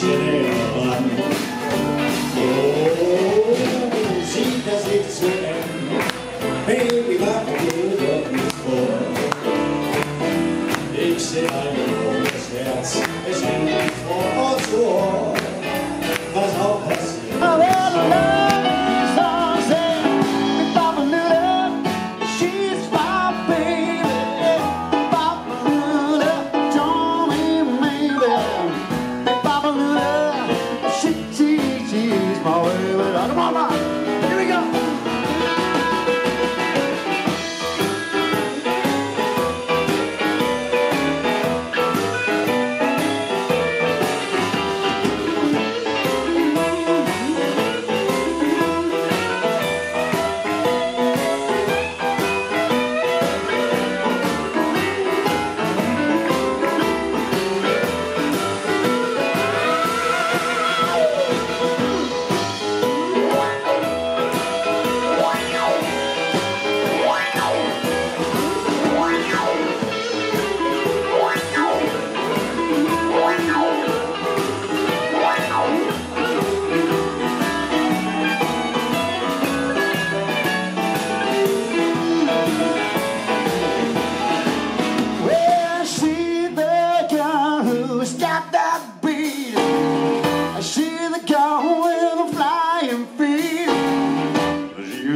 shit.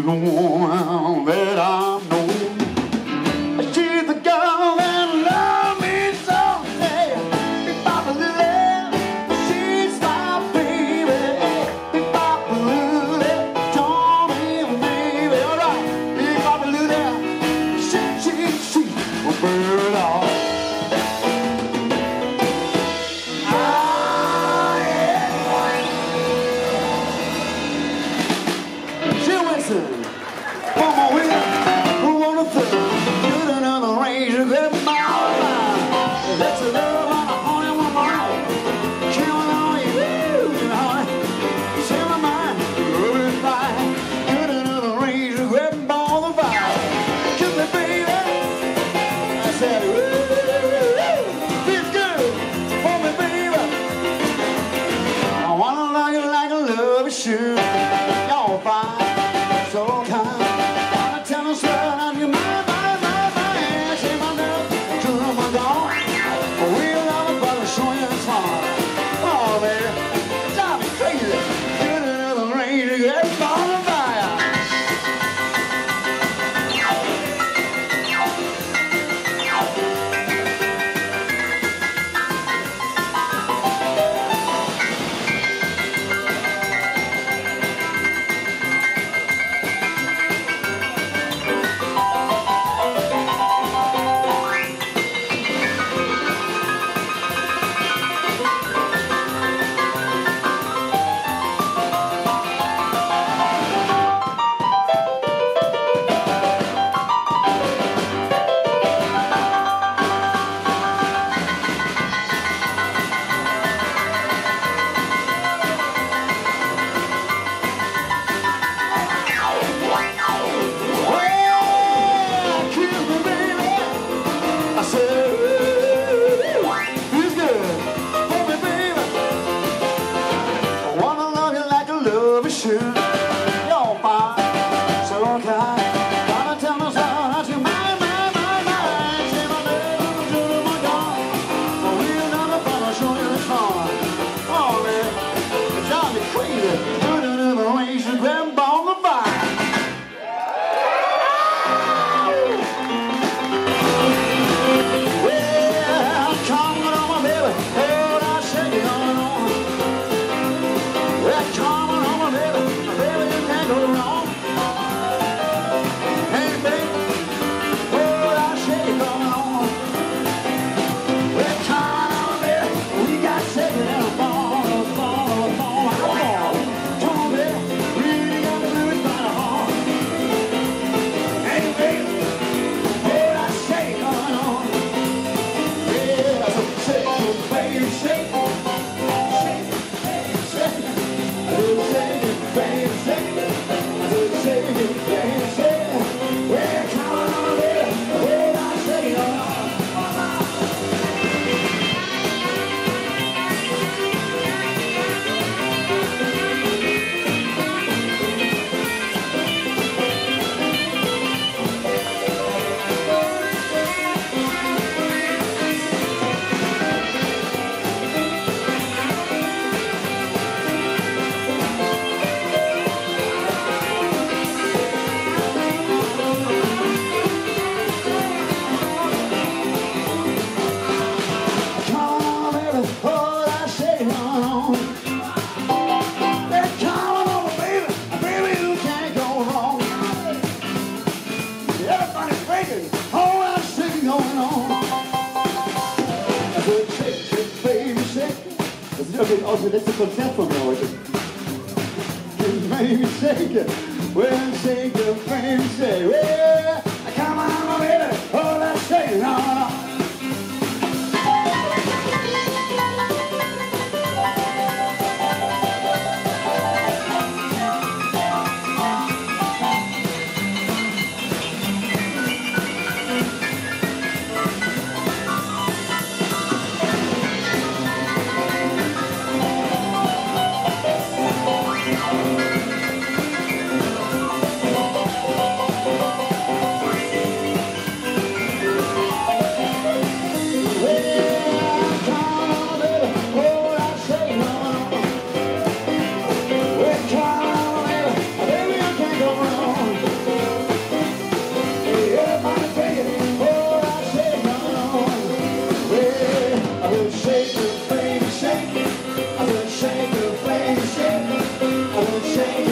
Come on, baby. Also letzte Konzert von mir heute. Baby, shake it. Well, shake baby, shake it. Well, come on, baby. Oh, let's shake it. change.